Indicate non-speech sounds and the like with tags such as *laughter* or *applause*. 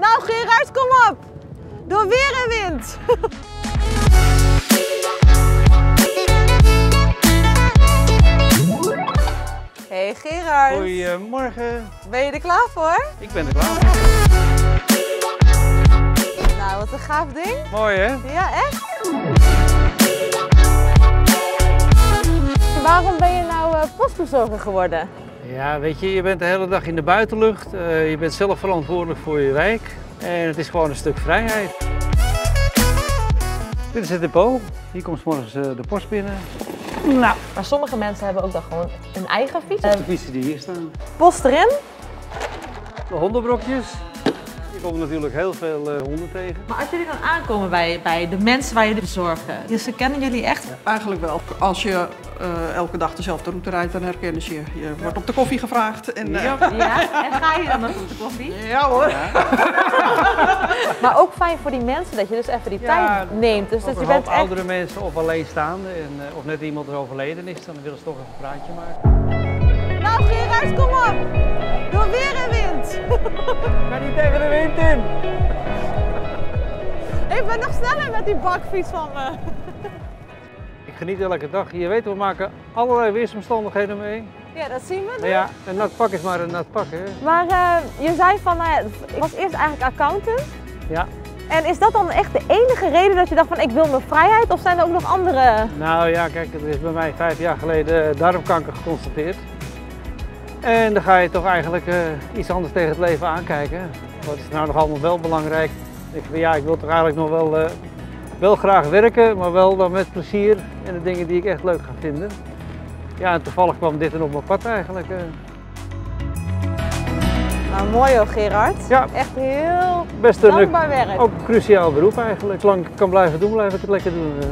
Nou Gerard, kom op! Door weer en wind! *laughs* Hey Gerard, Goedemorgen. ben je er klaar voor? Ik ben er klaar voor. Nou, wat een gaaf ding. Mooi hè? Ja, echt? Waarom ben je nou eh, postbezorger geworden? Ja, weet je, je bent de hele dag in de buitenlucht. eh, je bent zelf verantwoordelijk voor je wijk. En het is gewoon een stuk vrijheid. Dit is het depot. Hier komt 's morgens eh, de post binnen. Nou, maar sommige mensen hebben ook dan gewoon een eigen fiets. De fietsen die hier staan. post erin. De hondenbrokjes. Je komt natuurlijk heel veel eh, honden tegen. Maar als jullie dan aankomen bij, bij de mensen waar jullie bezorgen, dus ze kennen jullie echt? Eigenlijk wel. Als je eh, elke dag dezelfde route rijdt, dan herkennen ze je. Je wordt op de koffie gevraagd. En, eh, Ja. Ja, en ga je dan nog op de koffie? *laughs* ja hoor. *laughs* Maar ook fijn voor die mensen dat je dus even die Ja, tijd neemt. Dus, dus een je bent echt... oudere mensen of alleenstaande. En, eh, of net iemand er overleden is, dan willen ze toch even een praatje maken. Nou Gerard, kom op! Door weer en wind! Ga niet tegen de wind in! Ik ben nog sneller met die bakfiets van me. Ik geniet elke dag. Je weet, we maken allerlei weersomstandigheden mee. Ja, dat zien we. Maar ja, een nat pak is maar een nat pak, hè? Maar eh, je zei van, nou ja, ik was eerst eigenlijk accountant. Ja. En is dat dan echt de enige reden dat je dacht van ik wil mijn vrijheid? Of zijn er ook nog andere? Nou ja, kijk, er is bij mij vijf jaar geleden eh, darmkanker geconstateerd. En dan ga je toch eigenlijk eh, iets anders tegen het leven aankijken. Wat is nou nog allemaal wel belangrijk? Ik, ja, ik wil toch eigenlijk nog wel, eh, wel graag werken, maar wel dan met plezier en de dingen die ik echt leuk ga vinden. Ja, en toevallig kwam dit dan op mijn pad eigenlijk. eh. Nou, mooi hoor Gerard. Ja. Echt heel Best een, dankbaar werk. ook een cruciaal beroep eigenlijk. Zolang ik kan blijven doen, blijf ik het lekker doen. eh.